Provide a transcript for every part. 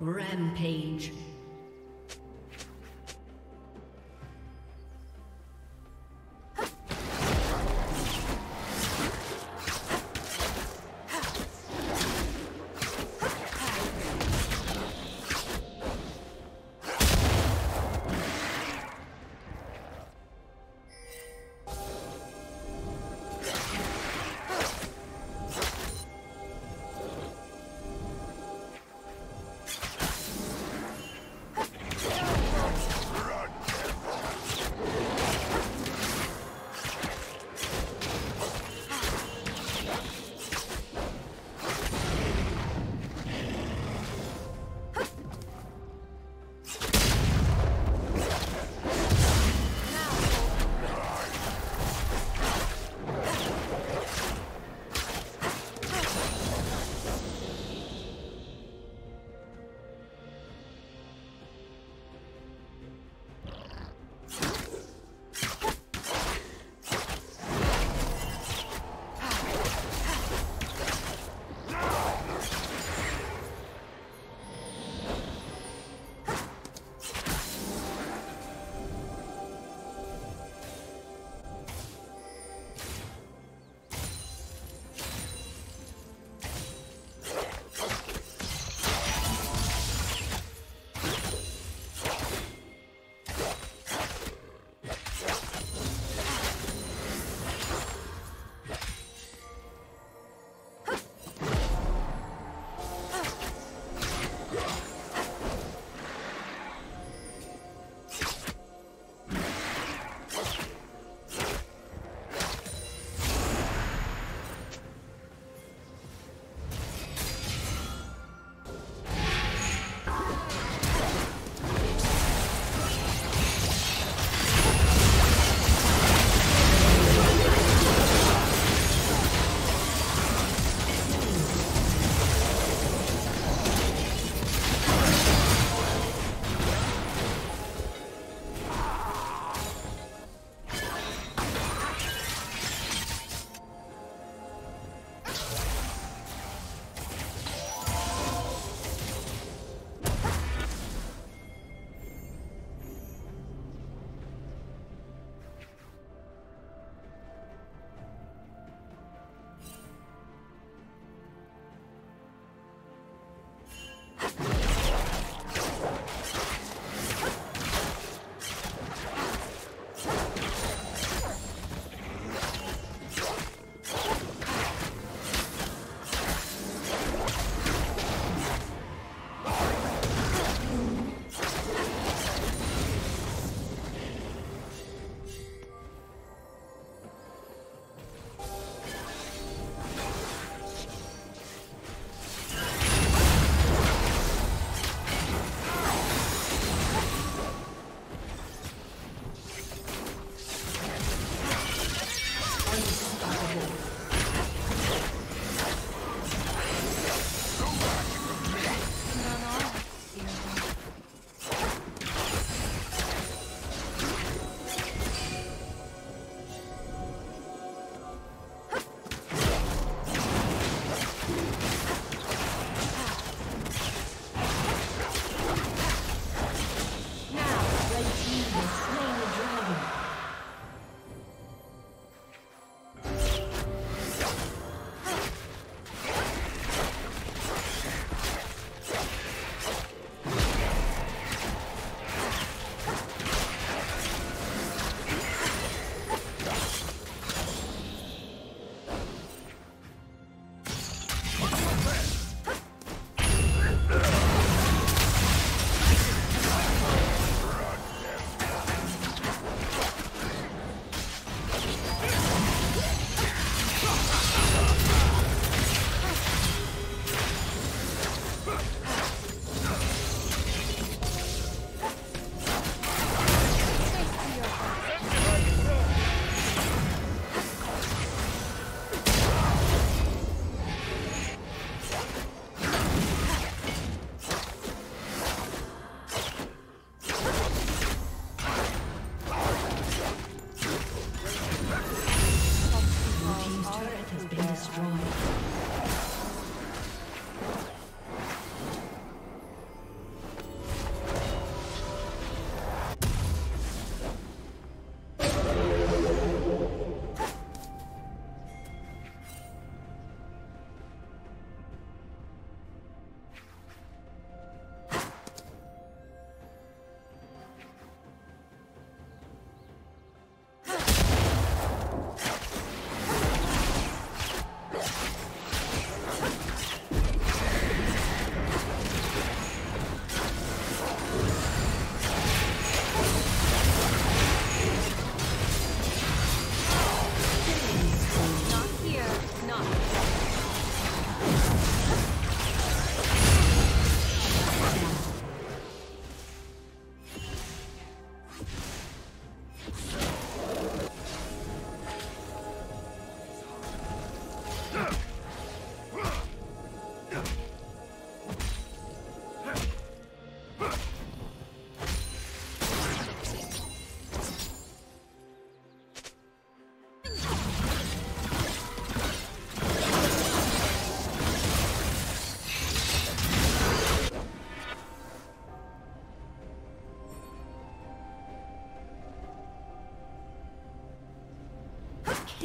Rampage.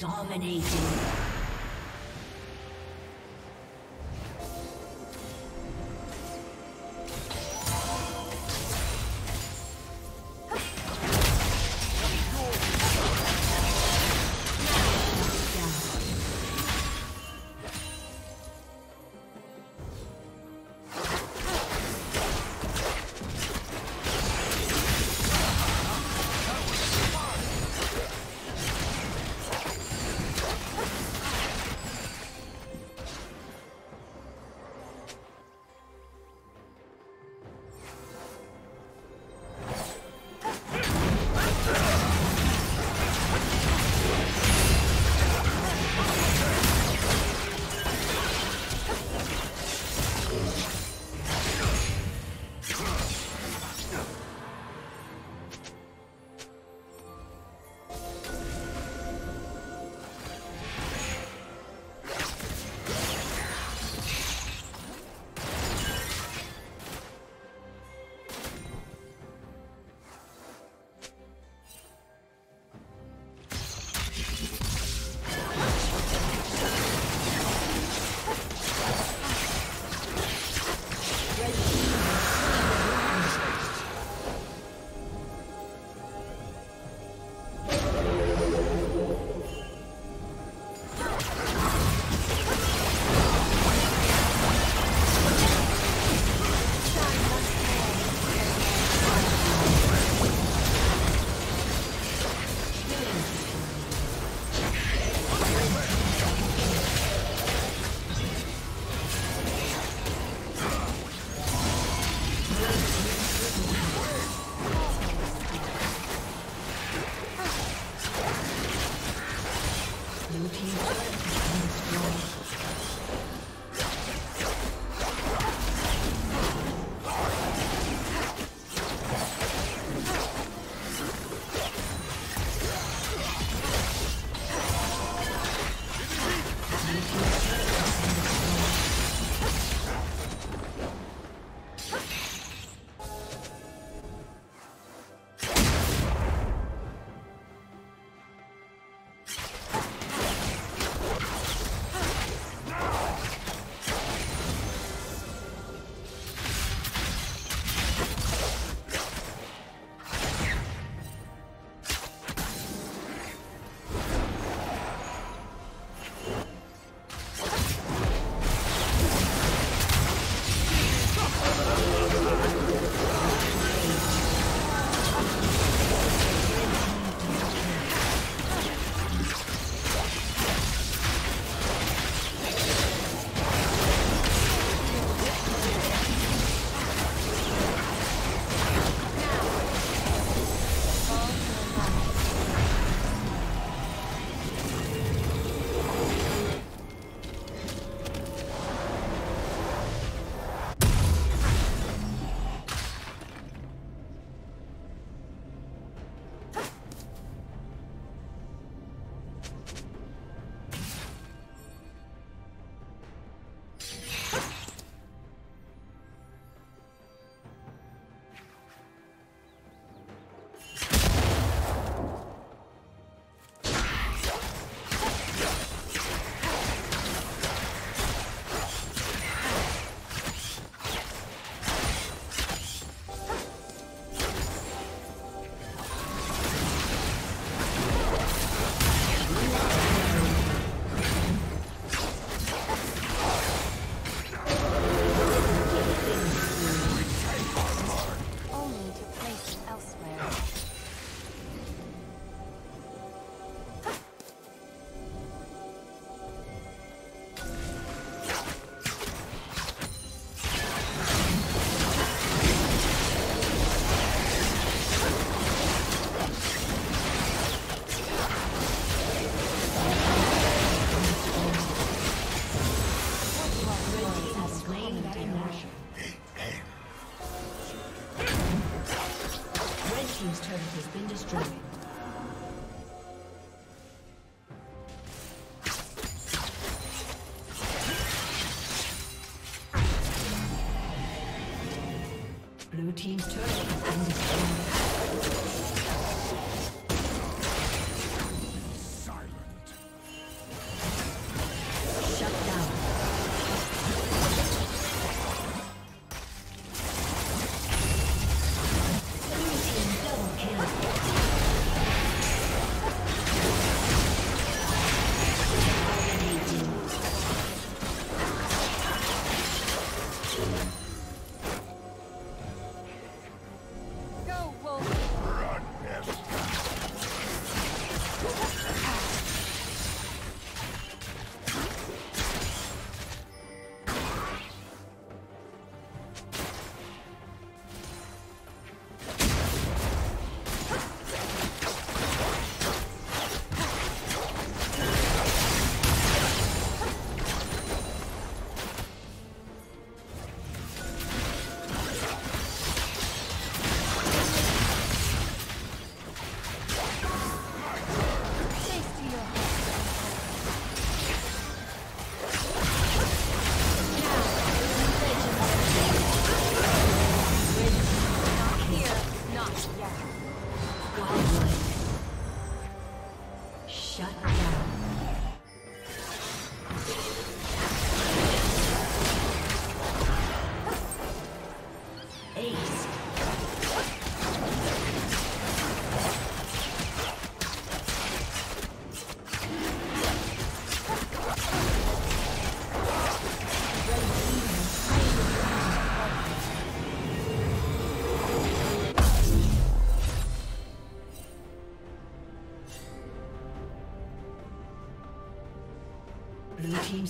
Dominating.